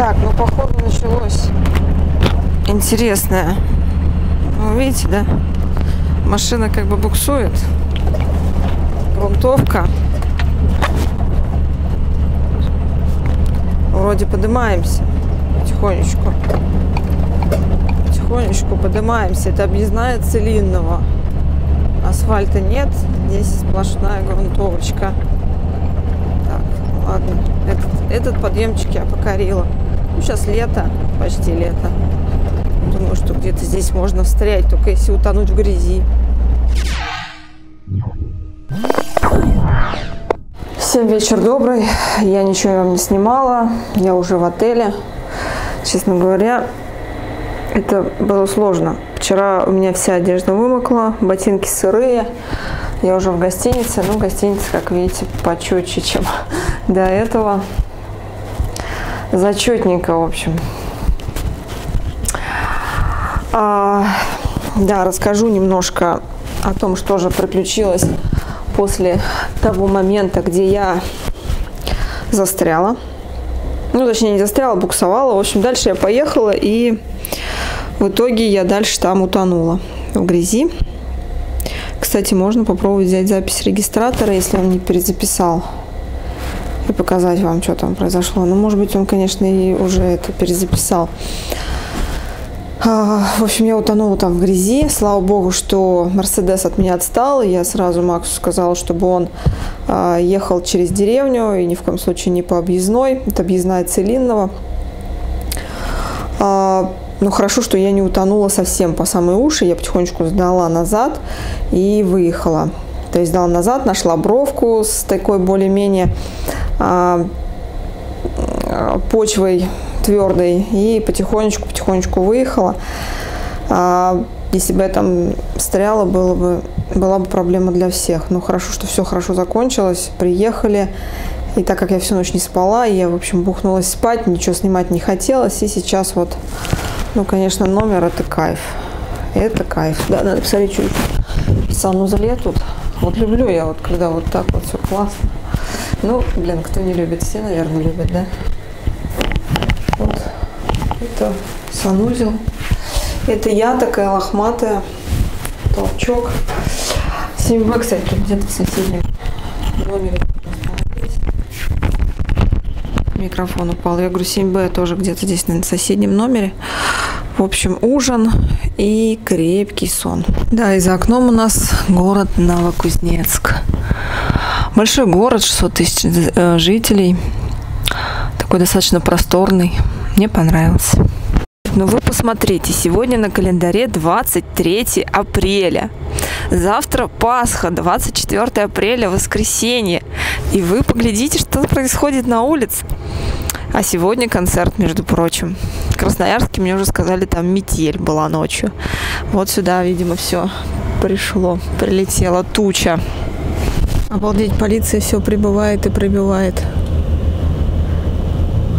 Так, ну походу началось интересное. Вы видите, да? Машина как бы буксует. Грунтовка. Вроде поднимаемся потихонечку. Потихонечку поднимаемся. Это объездная Целинного. Асфальта нет. Здесь сплошная грунтовочка. Так, ладно. Этот, этот подъемчик я покорила. Ну, сейчас лето, почти лето. Думаю, что где-то здесь можно встрять, только если утонуть в грязи. Всем вечер добрый. Я ничего вам не снимала. Я уже в отеле. Честно говоря, это было сложно. Вчера у меня вся одежда вымокла, ботинки сырые. Я уже в гостинице. Ну, гостиница, как видите, почетче, чем до этого. Зачетненько, в общем. А, да, расскажу немножко о том, что же приключилось после того момента, где я застряла. Ну, точнее, не застряла, буксовала. В общем, дальше я поехала, и в итоге я дальше там утонула в грязи. Кстати, можно попробовать взять запись регистратора, если он не перезаписал. И показать вам, что там произошло. Ну, может быть, он, конечно, и уже это перезаписал. А, в общем, я утонула там в грязи. Слава богу, что Мерседес от меня отстал. И я сразу Максу сказала, чтобы он а, ехал через деревню и ни в коем случае не по объездной. Это объездная Целинного. А, ну, хорошо, что я не утонула совсем по самые уши. Я потихонечку сдала назад и выехала. То есть сдала назад, нашла бровку с такой более-менее почвой твердой и потихонечку-потихонечку выехала. А если бы я там стряла, было бы, была бы проблема для всех. Но хорошо, что все хорошо закончилось. Приехали. И так как я всю ночь не спала, я, в общем, бухнулась спать, ничего снимать не хотелось. И сейчас вот, ну, конечно, номер это кайф. Это кайф. Да, надо посмотреть, что санузле тут. Вот люблю я вот, когда вот так вот все классно. Ну, блин, кто не любит, все, наверное, любят, да? Это санузел. Это я такая лохматая. Толчок. 7 кстати, где-то в соседнем номере. Микрофон упал. Я говорю, 7Б тоже где-то здесь, на соседнем номере. В общем, ужин и крепкий сон. Да, и за окном у нас город Новокузнецк. Большой город, 600 тысяч э, жителей. Такой достаточно просторный. Мне понравился. Но ну, вы посмотрите, сегодня на календаре 23 апреля. Завтра Пасха, 24 апреля, воскресенье. И вы поглядите, что происходит на улице. А сегодня концерт, между прочим. В Красноярске мне уже сказали, там метель была ночью. Вот сюда, видимо, все пришло, прилетела туча. Обалдеть, полиция все прибывает и прибывает.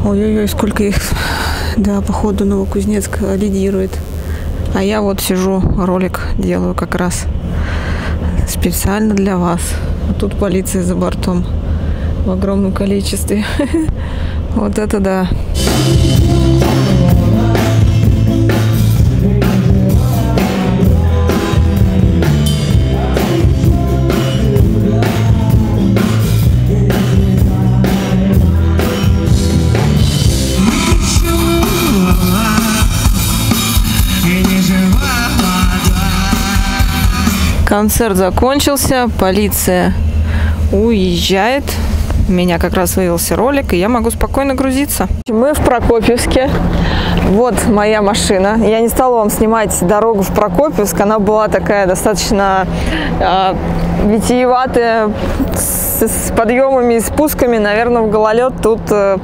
Ой-ой-ой, сколько их, да, походу Новокузнецк лидирует. А я вот сижу, ролик делаю как раз специально для вас. А тут полиция за бортом в огромном количестве. Вот это да. Концерт закончился, полиция уезжает. У меня как раз вывелся ролик, и я могу спокойно грузиться. Мы в Прокопьевске. Вот моя машина. Я не стала вам снимать дорогу в Прокопьевск. Она была такая достаточно э, витиеватая, с, с подъемами и спусками. Наверное, в гололед тут э,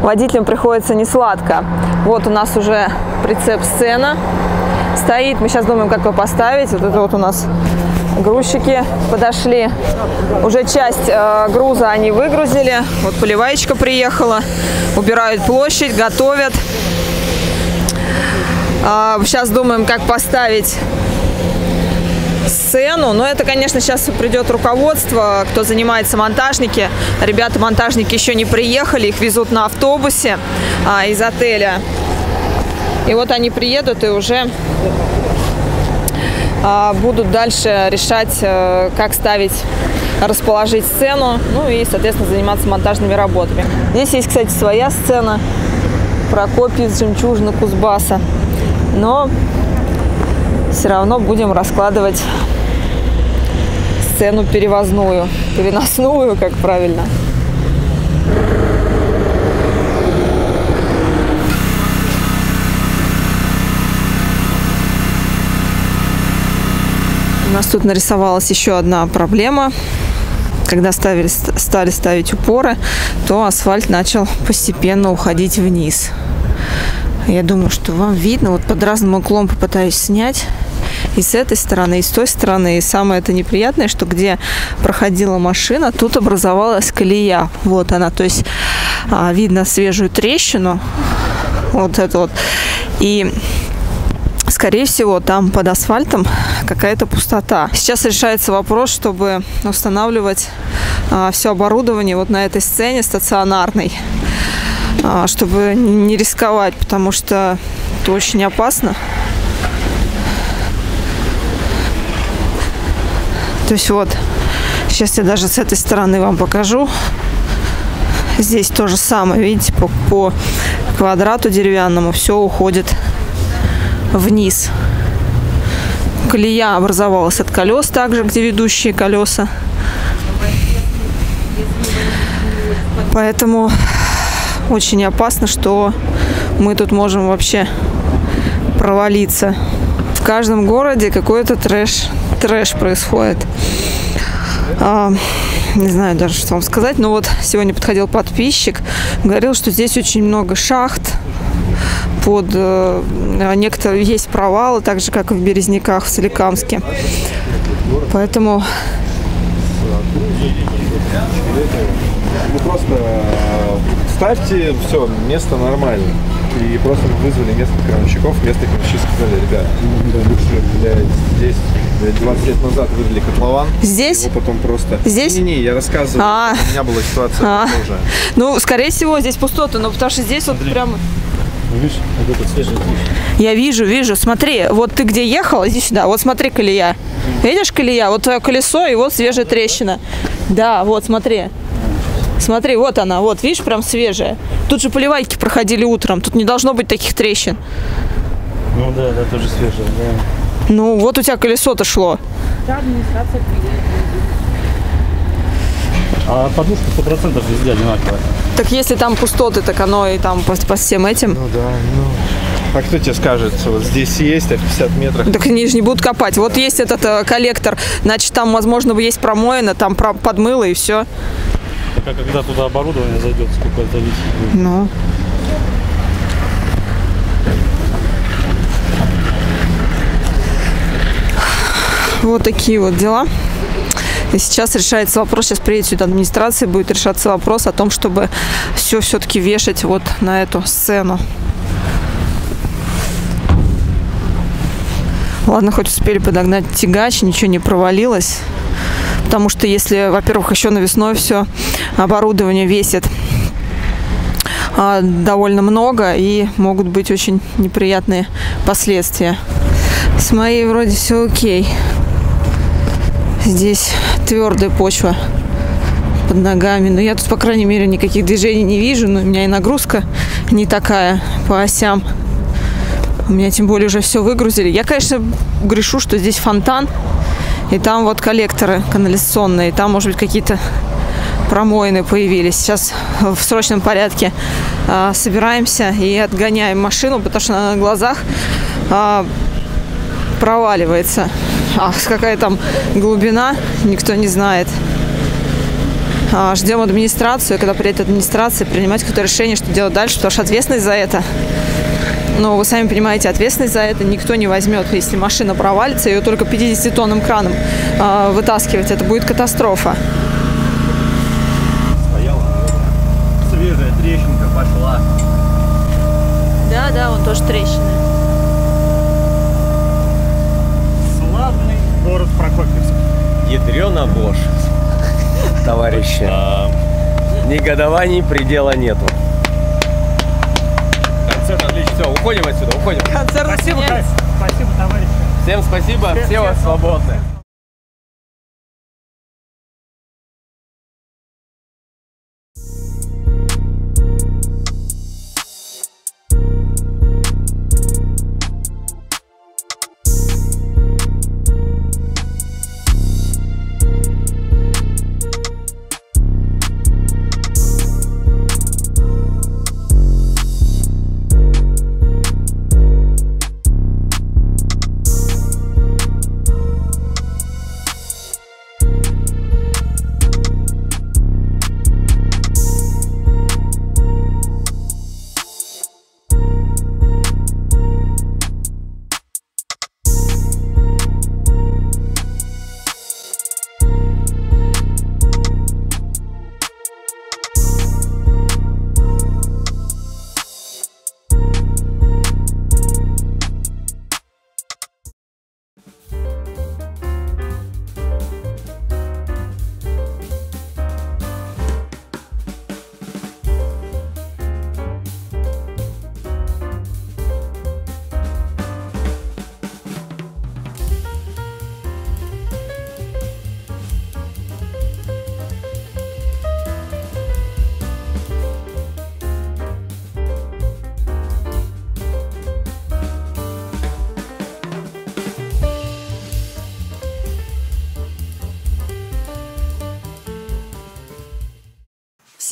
водителям приходится не сладко. Вот у нас уже прицеп-сцена стоит. Мы сейчас думаем, как его поставить. Вот это вот у нас грузчики подошли. Уже часть э, груза они выгрузили. Вот поливаечка приехала. Убирают площадь, готовят. Э, сейчас думаем, как поставить. сцену. Но это, конечно, сейчас придет руководство, кто занимается монтажники. Ребята-монтажники еще не приехали, их везут на автобусе а, из отеля. И вот они приедут и уже будут дальше решать, а, как ставить расположить сцену, ну и, соответственно, заниматься монтажными работами. Здесь есть, кстати, своя сцена Прокопий из жемчужины Кузбасса. Но все равно будем раскладывать сцену перевозную, переносную, как правильно. У нас тут нарисовалась еще одна проблема когда ставили, стали ставить упоры, то асфальт начал постепенно уходить вниз. Я думаю, что вам видно, вот под разным углом попытаюсь снять и с этой стороны, и с той стороны. И самое это неприятное, что где проходила машина, тут образовалась колея. Вот она, то есть а, видно свежую трещину, вот это вот. И скорее всего, там под асфальтом какая-то пустота. Сейчас решается вопрос, чтобы устанавливать а, все оборудование вот на этой сцене стационарной, а, чтобы не рисковать, потому что это очень опасно. То есть вот, сейчас я даже с этой стороны вам покажу. Здесь то же самое, видите, по, по квадрату деревянному все уходит вниз. Колея образовалась от колес, также где ведущие колеса. Поэтому очень опасно, что мы тут можем вообще провалиться. В каждом городе какой-то трэш, трэш происходит. А, не знаю даже, что вам сказать, но вот сегодня подходил подписчик, говорил, что здесь очень много шахт, под э, некоторые есть провалы, так же как и в Березняках, в Соликамске. Поэтому ну просто э, ставьте все, место нормально. И просто мы вызвали несколько крановщиков, местные крановщики сказали, ребят, блядь, здесь 20 лет назад выдали котлован. Здесь? Его потом просто... Здесь? Не-не, я рассказываю, а -а -а. у меня была ситуация а -а. тоже. Ну, скорее всего, здесь пустота, но потому что здесь Смотри. вот прям Видишь, вот этот свежий Я вижу, вижу. Смотри, вот ты где ехал, иди сюда. Вот смотри колея. Видишь колея? Вот твое колесо и вот свежая трещина. Да, вот смотри. Смотри, вот она, вот, видишь, прям свежая. Тут же поливайки проходили утром, тут не должно быть таких трещин. Ну да, да, тоже свежая, да. Ну, вот у тебя колесо-то шло. Да, администрация А подушка 100% везде одинаковая. Так если там пустоты, так оно и там по, по всем этим. Ну да, ну. А кто тебе скажет, вот здесь есть, а в 50 метрах? Так они же не будут копать. Вот есть этот э, коллектор, значит, там, возможно, есть промоина, там про подмыло и все. Так а когда туда оборудование зайдет, сколько это зависит? Ну. Вот такие вот дела. И сейчас решается вопрос, сейчас приедет сюда администрация, будет решаться вопрос о том, чтобы все все-таки вешать вот на эту сцену. Ладно, хоть успели подогнать тягач, ничего не провалилось. Потому что если, во-первых, еще навесной все оборудование весит а, довольно много и могут быть очень неприятные последствия. С моей вроде все окей. Здесь твердая почва под ногами. Но я тут, по крайней мере, никаких движений не вижу. Но у меня и нагрузка не такая по осям. У меня тем более уже все выгрузили. Я, конечно, грешу, что здесь фонтан. И там вот коллекторы канализационные. И там, может быть, какие-то промоины появились. Сейчас в срочном порядке а, собираемся и отгоняем машину, потому что она на глазах а, проваливается. А какая там глубина, никто не знает. А, ждем администрацию, когда приедет администрация, принимать какое-то решение, что делать дальше, потому что ответственность за это но вы сами понимаете, ответственность за это никто не возьмет. Если машина провалится, ее только 50-тонным краном э, вытаскивать, это будет катастрофа. Стояла. Свежая трещинка пошла. Да, да, он тоже Прокопьевск. Ядрена бошь, товарищи. А. Негодований предела нету. Концерт отлично. Все, уходим отсюда, уходим. Концерт спасибо, спасибо, товарищи. Всем спасибо, все, все вас свободны.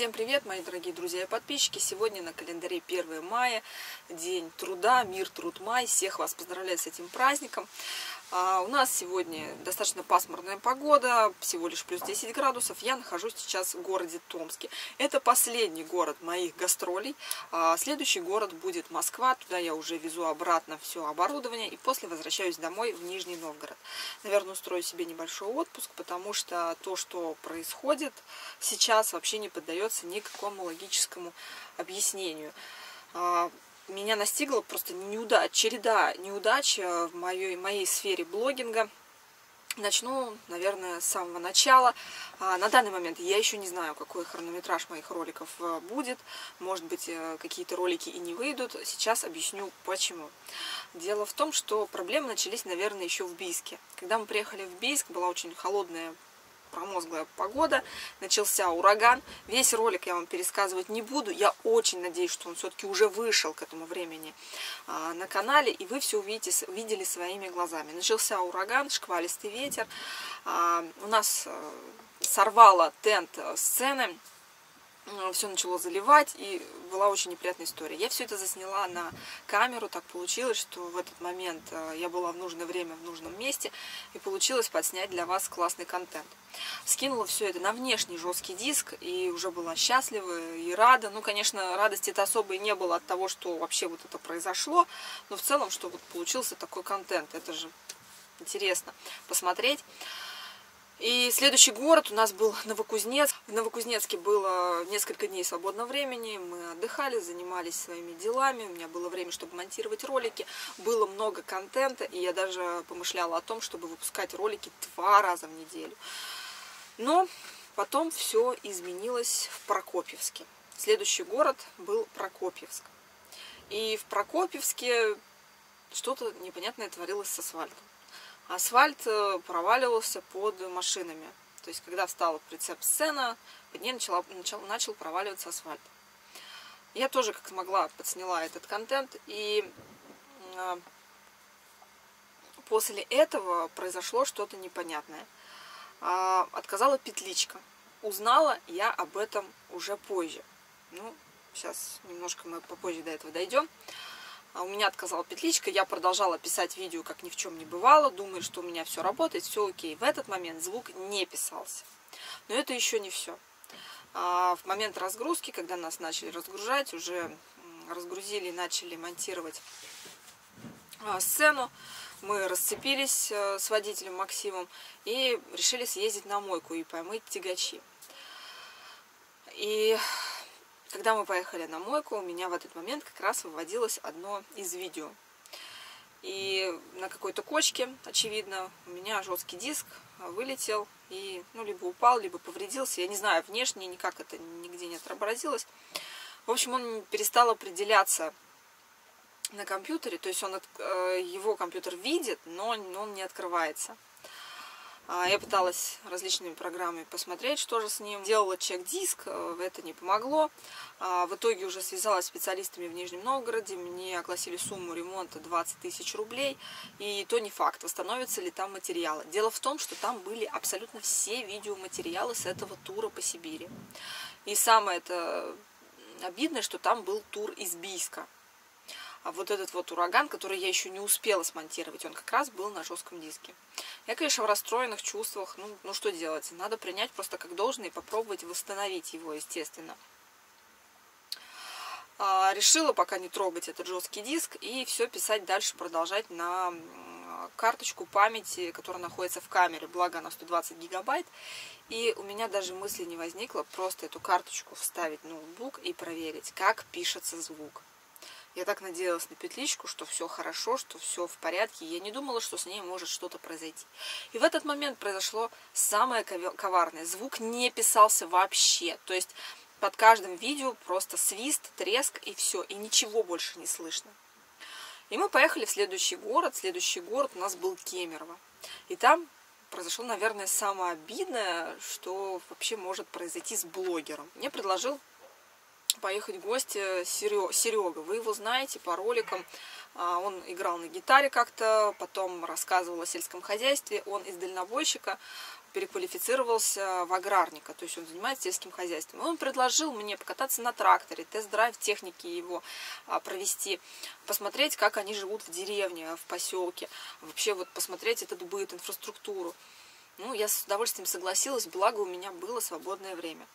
Всем привет, мои дорогие друзья и подписчики! Сегодня на календаре 1 мая, День труда, мир, труд, май. Всех вас поздравляю с этим праздником. А у нас сегодня достаточно пасмурная погода, всего лишь плюс 10 градусов. Я нахожусь сейчас в городе Томске. Это последний город моих гастролей. А следующий город будет Москва. Туда я уже везу обратно все оборудование и после возвращаюсь домой в Нижний Новгород. Наверное, устрою себе небольшой отпуск, потому что то, что происходит сейчас, вообще не поддается никакому логическому объяснению. Меня настигла просто неудач, череда неудач э, в моей, моей сфере блогинга. Начну, наверное, с самого начала. А, На данный момент я еще не знаю, какой хронометраж моих роликов э, будет. Может быть, э, какие-то ролики и не выйдут. Сейчас объясню, почему. Дело в том, что проблемы начались, наверное, еще в Бийске. Когда мы приехали в Бийск, была очень холодная промозглая погода, начался ураган. Весь ролик я вам пересказывать не буду. Я очень надеюсь, что он все-таки уже вышел к этому времени а, на канале, и вы все увидите, с- видели своими глазами. Начался ураган, шквалистый ветер. А, у нас э, сорвало тент э, сцены, все начало заливать, и была очень неприятная история. Я все это засняла на камеру, так получилось, что в этот момент э, я была в нужное время в нужном месте, и получилось подснять для вас классный контент. Скинула все это на внешний жесткий диск, и уже была счастлива и рада. Ну, конечно, радости это особой не было от того, что вообще вот это произошло, но в целом, что вот получился такой контент, это же интересно посмотреть. И следующий город у нас был Новокузнецк. В Новокузнецке было несколько дней свободного времени. Мы отдыхали, занимались своими делами. У меня было время, чтобы монтировать ролики. Было много контента, и я даже помышляла о том, чтобы выпускать ролики два раза в неделю. Но потом все изменилось в Прокопьевске. Следующий город был Прокопьевск. И в Прокопьевске что-то непонятное творилось с асфальтом асфальт э, проваливался под машинами. То есть, когда встала в прицеп сцена, под ней начала, начал, начал проваливаться асфальт. Я тоже как смогла подсняла этот контент, и э, после этого произошло что-то непонятное. А, отказала петличка. Узнала я об этом уже позже. Ну, сейчас немножко мы попозже до этого дойдем. А У меня отказала петличка, я продолжала писать видео, как ни в чем не бывало, думаю, что у меня все работает, все окей. В этот момент звук не писался. Но это еще не все. А в момент разгрузки, когда нас начали разгружать, уже разгрузили и начали монтировать а, сцену, мы расцепились э, с водителем Максимом и решили съездить на мойку и помыть тягачи. И когда мы поехали на мойку, у меня в этот момент как раз выводилось одно из видео. И на какой-то кочке, очевидно, у меня жесткий диск вылетел и, ну, либо упал, либо повредился. Я не знаю, внешне никак это нигде не отобразилось. В общем, он перестал определяться на компьютере, то есть он, э, его компьютер видит, но он не открывается. А, я пыталась различными программами посмотреть, что же с ним. Делала чек-диск, э, это не помогло. А, в итоге уже связалась с специалистами в Нижнем Новгороде. Мне огласили сумму ремонта 20 тысяч рублей. И то не факт, восстановятся ли там материалы. Дело в том, что там были абсолютно все видеоматериалы с этого тура по Сибири. И самое это обидное, что там был тур из Бийска. А вот этот вот ураган, который я еще не успела смонтировать, он как раз был на жестком диске. Я, конечно, в расстроенных чувствах. Ну, ну что делать? Надо принять просто как должное и попробовать восстановить его, естественно. А, решила пока не трогать этот жесткий диск и все писать дальше, продолжать на карточку памяти, которая находится в камере, благо она 120 гигабайт. И у меня даже мысли не возникло просто эту карточку вставить в ноутбук и проверить, как пишется звук. Я так надеялась на петличку, что все хорошо, что все в порядке. Я не думала, что с ней может что-то произойти. И в этот момент произошло самое коварное. Звук не писался вообще. То есть под каждым видео просто свист, треск и все. И ничего больше не слышно. И мы поехали в следующий город. Следующий город у нас был Кемерово. И там произошло, наверное, самое обидное, что вообще может произойти с блогером. Мне предложил поехать в гости Серега. Вы его знаете по роликам. А, он играл на гитаре как-то, потом рассказывал о сельском хозяйстве. Он из дальнобойщика переквалифицировался в аграрника, то есть он занимается сельским хозяйством. Он предложил мне покататься на тракторе, тест-драйв техники его а, провести, посмотреть, как они живут в деревне, в поселке, вообще вот посмотреть этот быт, инфраструктуру. Ну, я с удовольствием согласилась, благо у меня было свободное время.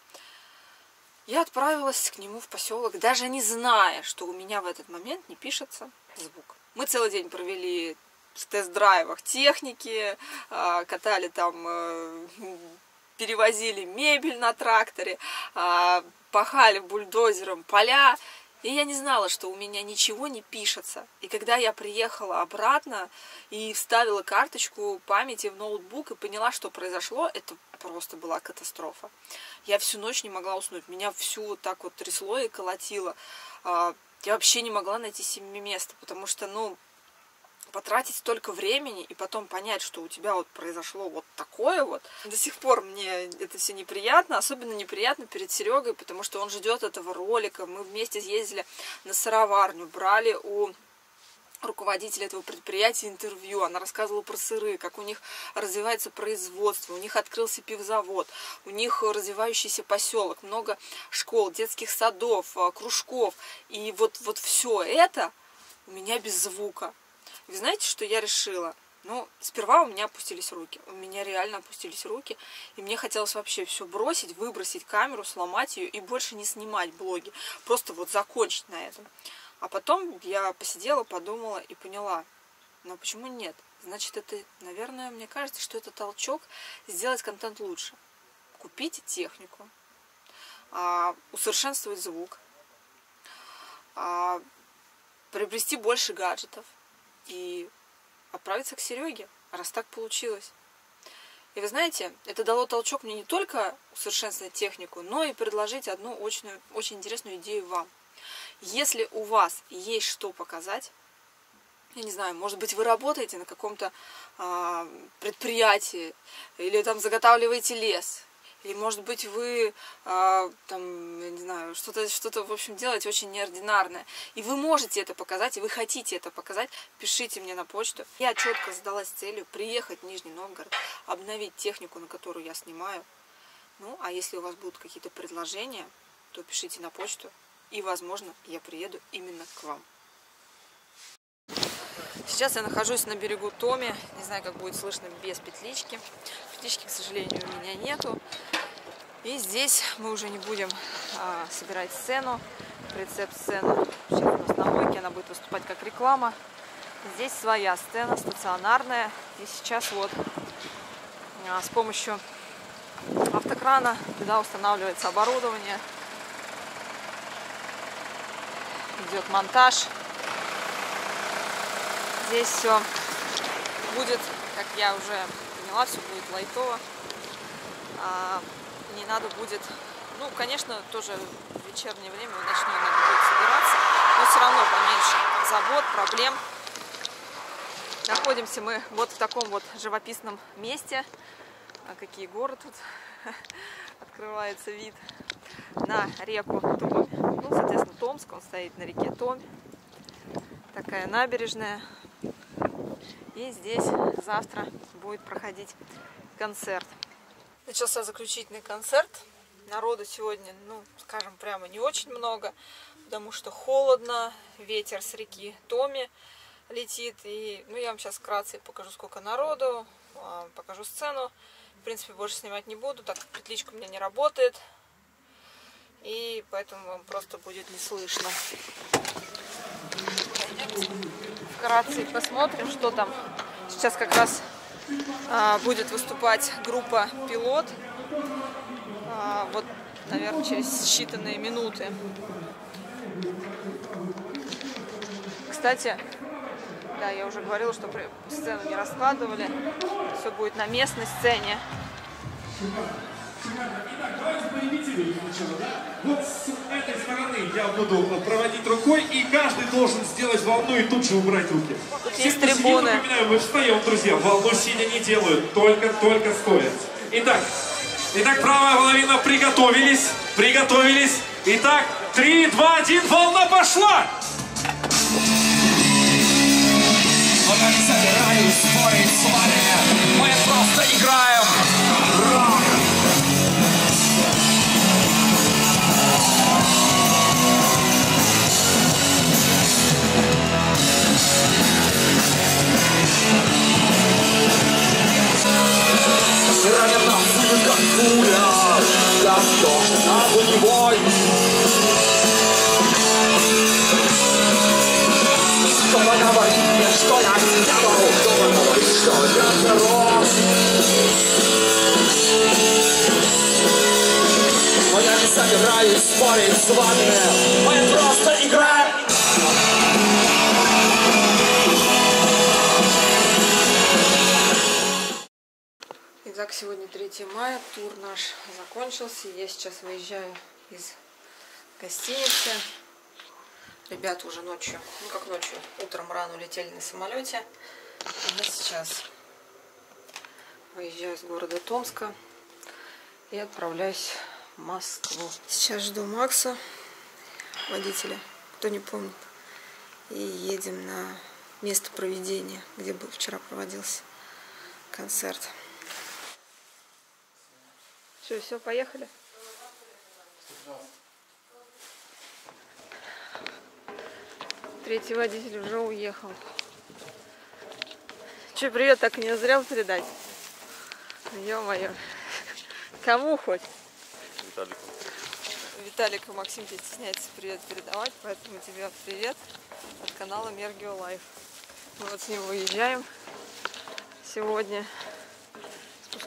Я отправилась к нему в поселок, даже не зная, что у меня в этот момент не пишется звук. Мы целый день провели в тест-драйвах техники, а, катали там, э, перевозили мебель на тракторе, а, пахали бульдозером поля. И я не знала, что у меня ничего не пишется. И когда я приехала обратно и вставила карточку памяти в ноутбук и поняла, что произошло, это просто была катастрофа. Я всю ночь не могла уснуть. Меня всю вот так вот трясло и колотило. А, я вообще не могла найти себе место, потому что, ну, потратить столько времени и потом понять, что у тебя вот произошло вот такое вот. До сих пор мне это все неприятно, особенно неприятно перед Серегой, потому что он ждет этого ролика. Мы вместе ездили на сыроварню, брали у руководителя этого предприятия интервью. Она рассказывала про сыры, как у них развивается производство, у них открылся пивзавод, у них развивающийся поселок, много школ, детских садов, кружков. И вот, вот все это у меня без звука. Вы знаете, что я решила? Ну, сперва у меня опустились руки. У меня реально опустились руки. И мне хотелось вообще все бросить, выбросить камеру, сломать ее и больше не снимать блоги. Просто вот закончить на этом. А потом я посидела, подумала и поняла, но почему нет? Значит, это, наверное, мне кажется, что это толчок сделать контент лучше. Купить технику, а, усовершенствовать звук, а, приобрести больше гаджетов, и отправиться к Сереге, раз так получилось. И вы знаете, это дало толчок мне не только усовершенствовать технику, но и предложить одну очень, очень интересную идею вам. Если у вас есть что показать, я не знаю, может быть, вы работаете на каком-то э, предприятии, или там заготавливаете лес, или, может быть, вы, э, там, я не знаю, что-то, что-то, в общем, делаете очень неординарное. И вы можете это показать, и вы хотите это показать, пишите мне на почту. Я четко задалась целью приехать в Нижний Новгород, обновить технику, на которую я снимаю. Ну, а если у вас будут какие-то предложения, то пишите на почту, и, возможно, я приеду именно к вам. Сейчас я нахожусь на берегу Томи. Не знаю, как будет слышно без петлички. Петлички, к сожалению, у меня нету. И здесь мы уже не будем а, собирать сцену, прицеп-сцену. Сейчас у нас на мойке, она будет выступать как реклама. Здесь своя сцена, стационарная. И сейчас вот а, с помощью автокрана туда устанавливается оборудование. Идет монтаж. Здесь все будет, как я уже поняла, все будет лайтово. А, не надо будет, ну, конечно, тоже в вечернее время, в надо будет собираться, но все равно поменьше забот, проблем. Находимся мы вот в таком вот живописном месте. А какие горы тут открывается вид на реку Томь. Ну, соответственно, Томск, он стоит на реке Томь. Такая набережная. И здесь завтра будет проходить концерт. Начался заключительный концерт. Народу сегодня, ну, скажем, прямо не очень много, потому что холодно, ветер с реки Томи летит. И, ну, я вам сейчас вкратце покажу, сколько народу, а, покажу сцену. В принципе, больше снимать не буду, так как петличка у меня не работает. И поэтому вам просто будет не слышно. Вкратце посмотрим, что там. Сейчас как раз а, будет выступать группа «Пилот». А, вот, наверное, через считанные минуты. Кстати, да, я уже говорила, что сцену не раскладывали. Все будет на местной сцене. Вот с этой стороны я буду проводить рукой, и каждый должен сделать волну и тут же убрать руки. Тут Все, есть кто сидит, трибуны. напоминаю, мы встаем, друзья, волну сидя не делают, только-только стоят. Итак, итак, правая половина приготовились, приготовились. Итак, 3, 2, 1, волна пошла! Не собираюсь Ранен нас будет как пуля Как дождь на огневой Кто говорит что я что я я не собираюсь спорить с вами Мы просто играем Итак, сегодня 3 мая, тур наш закончился. Я сейчас выезжаю из гостиницы. Ребята уже ночью, ну как ночью, утром рано улетели на самолете. А я сейчас выезжаю из города Томска и отправляюсь в Москву. Сейчас жду Макса, водителя, кто не помнит. И едем на место проведения, где был вчера проводился концерт. Что, все, поехали? Третий водитель уже уехал. Че, привет так и не зря передать? Ё-моё. Кому хоть? Виталику. Виталику Максим тебе стесняется привет передавать, поэтому тебе привет от канала Мергио Лайф. Мы вот с ним выезжаем сегодня.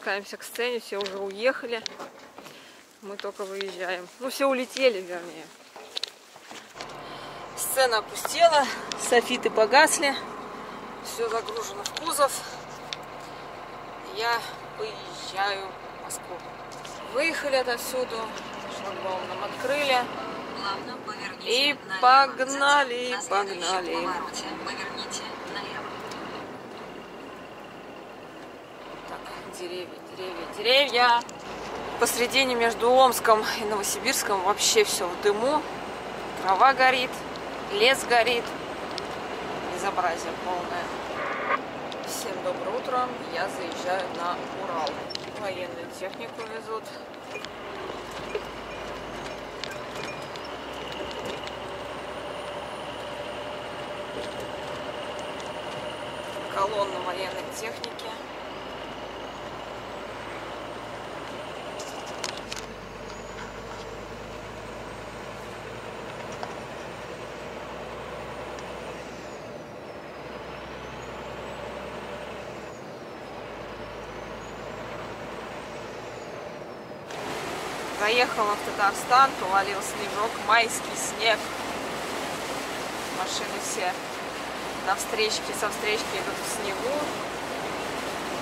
Спускаемся к сцене, все уже уехали. Мы только выезжаем. Ну, все улетели, вернее. Сцена опустела, софиты погасли, все загружено в кузов. Я выезжаю в Москву. Выехали отовсюду, шлагбаум нам открыли. И погнали, погнали. Деревья, деревья, деревья. Посредине между Омском и Новосибирском вообще все в дыму. Трава горит, лес горит. Безобразие полное. Всем доброе утро. Я заезжаю на Урал. Военную технику везут. Колонна военной техники. Заехала в Татарстан, повалил снежок, майский снег. Машины все на встречке, со встречки идут в снегу.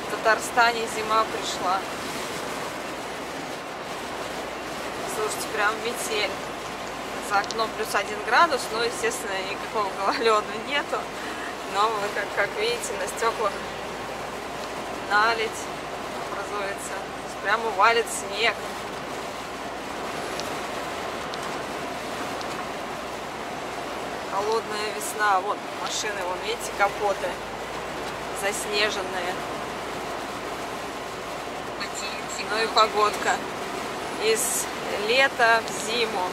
В Татарстане зима пришла. Слушайте, прям метель. За окном плюс один градус, но, естественно, никакого гололеда нету. Но вы, как, как видите, на стеклах наледь образуется. Прямо валит снег. Холодная весна. Вот машины, вон, видите, капоты заснеженные. Ну и погодка. Из лета в зиму.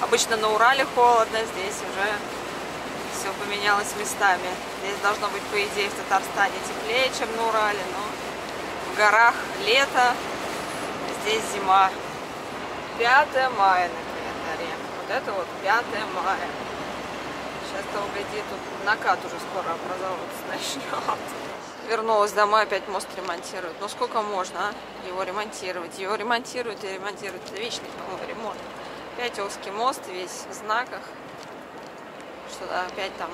Обычно на Урале холодно, здесь уже все поменялось местами. Здесь должно быть, по идее, в Татарстане теплее, чем на Урале, но в горах лето, здесь зима. 5 мая на календаре. Вот это вот 5 мая. Сейчас того гляди, тут накат уже скоро образовываться начнет. Вернулась домой, опять мост ремонтируют. Ну сколько можно, а? Его ремонтировать. Его ремонтируют и ремонтируют. Это вечный, по-моему, ремонт. Опять узкий мост, весь в знаках. Что-то опять там,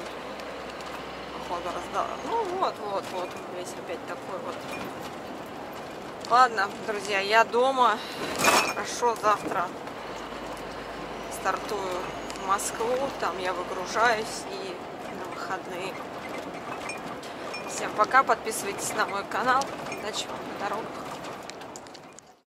походу, раздала. Ну вот, вот, вот, весь опять такой вот. Ладно, друзья, я дома. Хорошо, завтра стартую Москву. Там я выгружаюсь и на выходные. Всем пока, подписывайтесь на мой канал. Удачи вам на дорогах.